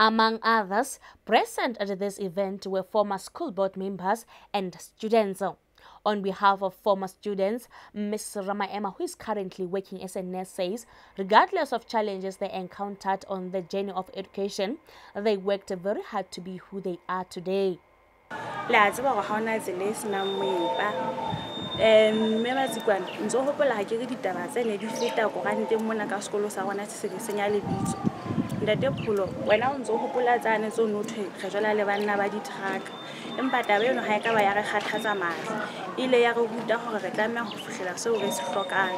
Among others, present at this event were former school board members and students. On behalf of former students, Ms. Ramaema, who is currently working as a nurse, says regardless of challenges they encountered on the journey of education, they worked very hard to be who they are today. Ntate pholo wena o ntse o gopola tsane tse o ne thwe re jala le banna ba di-trucka empa taba eno ga e ka ba ya re kgathatsa matlho e ile ya re ruta gore re tlameya go fitlhela seo re se tlhokang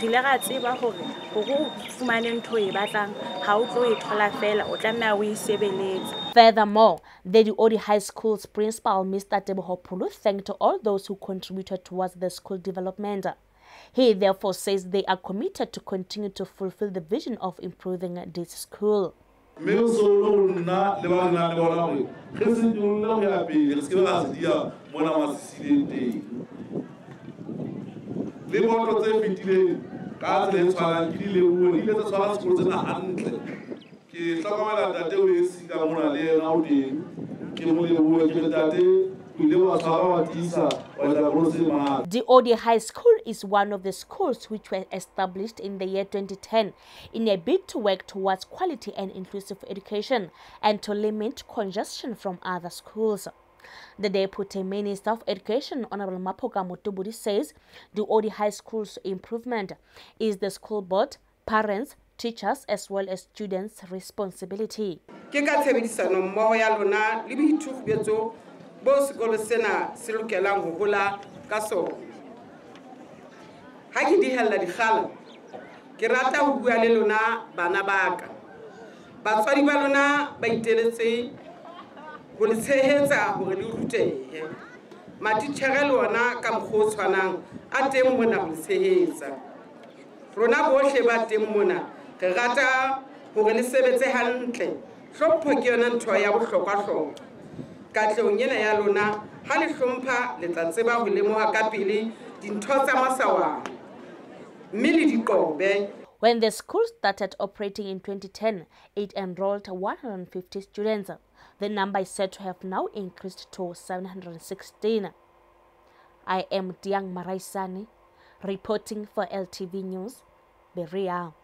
re ile ra tseba gore gore o fumane ntho e batlang ga o tlo e thola fela o tlameya o e sebeletse Furthermore, the Diodi High School's principal, Mr. Tebohopulu, thanked all those who contributed towards the school development. He therefore says they are committed to continue to fulfill the vision of improving this school. ke tate mona le ena o ke ke tate Lioli High School is one of the schools which were established in the year 2010 in a bid to work towards quality and inclusive education and to limit congestion from other schools. The Deputy Minister of Education, Honorable Mapoka Mutubudi, says Lioli High School's improvement is the school board, parents, teachers as well as students' responsibility. Bo sekolo sena se lokelang ho hola ka sona ha ke dihella dikgala ke rata ho bua le lona bana ba ka. Batswadi ba lona ba iteletse ho le tshehetsa hore le rutehe. Matitjhere le ona ka mokgwa o tshwanang a teng mona ho le tshehetsa. Rona bohle ba teng mona re rata hore le sebetse hantle. Hlompho ke yona ntho ya bohlokwa-hlokwa katlehong ena ya lona ha le hlompha le tla tseba ho lemoha ka pele dintho tsa masawana mme le diqobe When the school started operating in 2010, it enrolled 150 students. The number is said to have now increased to 716. I am Diang Maraisani, reporting for LTV News, Beria.